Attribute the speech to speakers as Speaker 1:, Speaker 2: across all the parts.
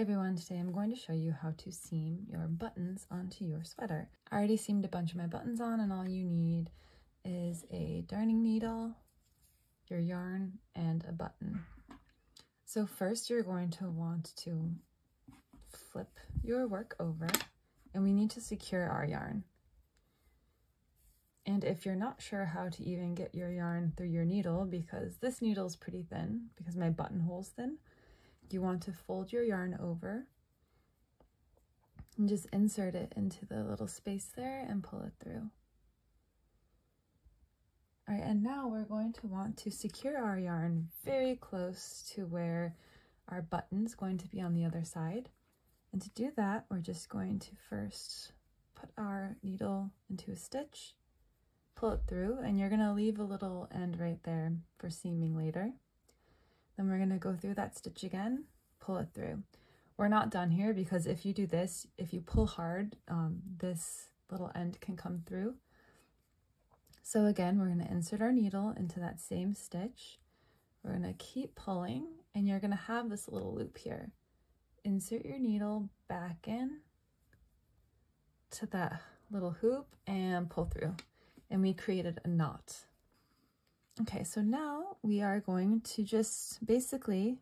Speaker 1: Everyone, today I'm going to show you how to seam your buttons onto your sweater. I already seamed a bunch of my buttons on and all you need is a darning needle, your yarn, and a button. So first you're going to want to flip your work over and we need to secure our yarn. And if you're not sure how to even get your yarn through your needle, because this needle is pretty thin, because my buttonhole's thin, you want to fold your yarn over and just insert it into the little space there and pull it through. All right, and now we're going to want to secure our yarn very close to where our button's going to be on the other side. And to do that, we're just going to first put our needle into a stitch, pull it through, and you're gonna leave a little end right there for seaming later. Then we're going to go through that stitch again, pull it through. We're not done here because if you do this, if you pull hard, um, this little end can come through. So again, we're going to insert our needle into that same stitch. We're going to keep pulling and you're going to have this little loop here. Insert your needle back in to that little hoop and pull through. And we created a knot. Okay, so now we are going to just basically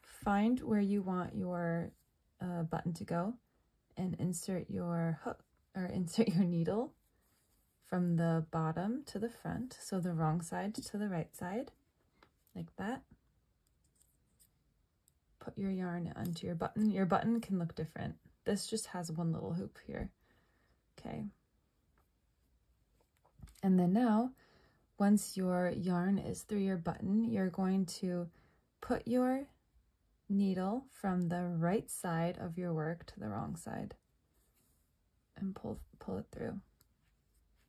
Speaker 1: find where you want your uh, button to go and insert your hook or insert your needle from the bottom to the front. So the wrong side to the right side, like that. Put your yarn onto your button. Your button can look different. This just has one little hoop here. Okay. And then now once your yarn is through your button, you're going to put your needle from the right side of your work to the wrong side and pull, pull it through.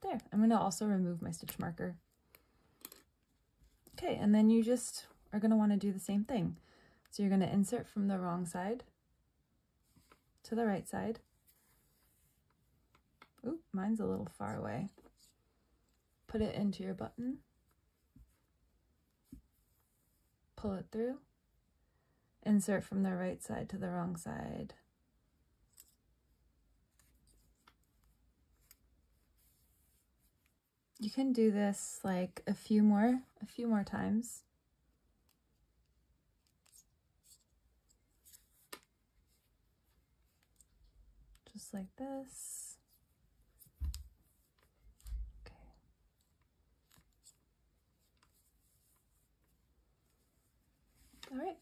Speaker 1: There, I'm going to also remove my stitch marker. Okay, and then you just are going to want to do the same thing. So you're going to insert from the wrong side to the right side. Oop, mine's a little far away put it into your button, pull it through, insert from the right side to the wrong side. You can do this like a few more, a few more times. Just like this. All right.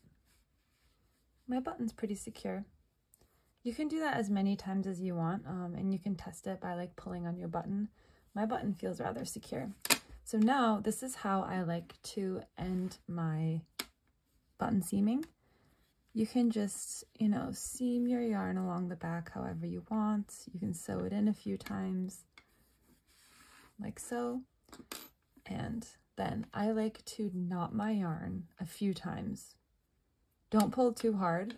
Speaker 1: My button's pretty secure. You can do that as many times as you want, um, and you can test it by like pulling on your button. My button feels rather secure. So now this is how I like to end my button seaming. You can just, you know, seam your yarn along the back however you want. You can sew it in a few times, like so. And then I like to knot my yarn a few times don't pull too hard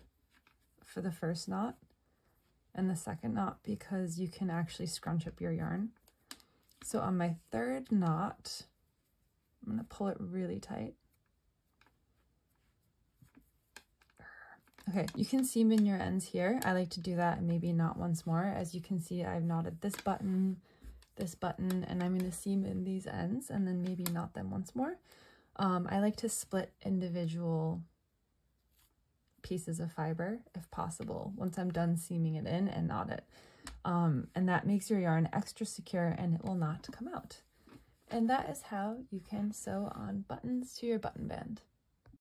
Speaker 1: for the first knot and the second knot because you can actually scrunch up your yarn. So on my third knot, I'm going to pull it really tight. Okay, you can seam in your ends here. I like to do that and maybe knot once more. As you can see, I've knotted this button, this button, and I'm going to seam in these ends and then maybe knot them once more. Um, I like to split individual pieces of fiber if possible once I'm done seaming it in and knot it. Um, and that makes your yarn extra secure and it will not come out. And that is how you can sew on buttons to your button band.